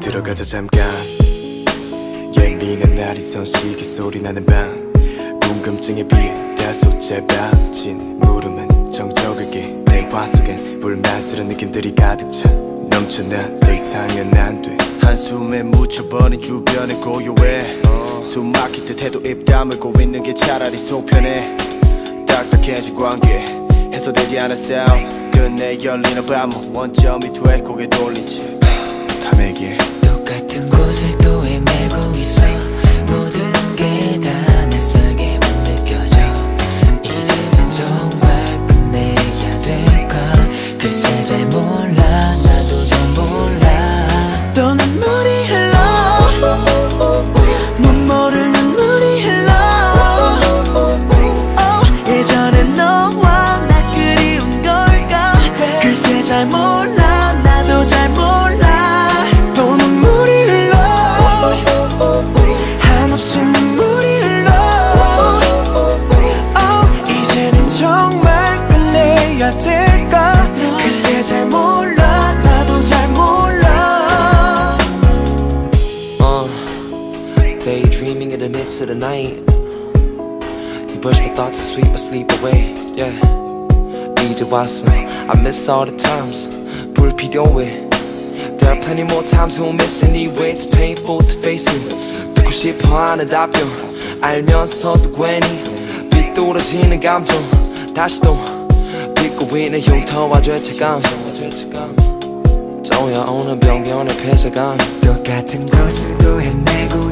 걸어가자 잠깐. 예민한 날이 손시계 소리 나는 밤. 궁금증에 비해 다소 짧아진 물음은 정적을게 대화 속엔 불만스런 느낌들이 가득 차. 넘쳐나 더 이상은 안돼. 한숨에 묻혀버린 주변의 고요해. 숨 막힐 듯 해도 입 다물고 있는 게 차라리 속편해. 딱딱해진 관계 해소되지 싸움 끝내 열리는 밤은 원점이 돼 고개 돌린 채 daydreaming in the midst of the night. You brush my thoughts to sweep my sleep away. Yeah, 이제 왔어. I miss all the times. 불필요해. There are plenty more times we'll miss anyway. It's painful to face you. 듣고 싶어 하는 답변. 알면서도 괜히 빗돌아지는 감정. 다시 또 빚고 있는 흉터와 죄책감. 쪼여오는 병변의 폐쇄감. 똑같은 곳을 또 헤매고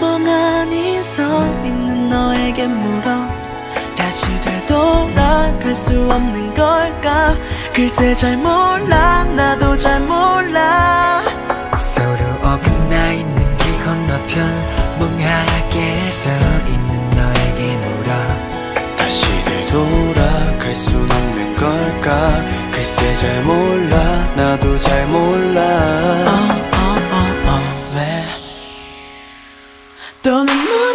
멍하니 서 있는 너에게 물어. 다시 되돌아갈 수 없는 걸까? 글쎄 잘 몰라 나도 잘 몰라. 서로 어긋나 있는 길 건너편 멍하게 서 있는 너에게 물어. 다시 되돌아갈 수 없는 걸까? 글쎄 잘 몰라 나도 잘 몰라 떠난 멀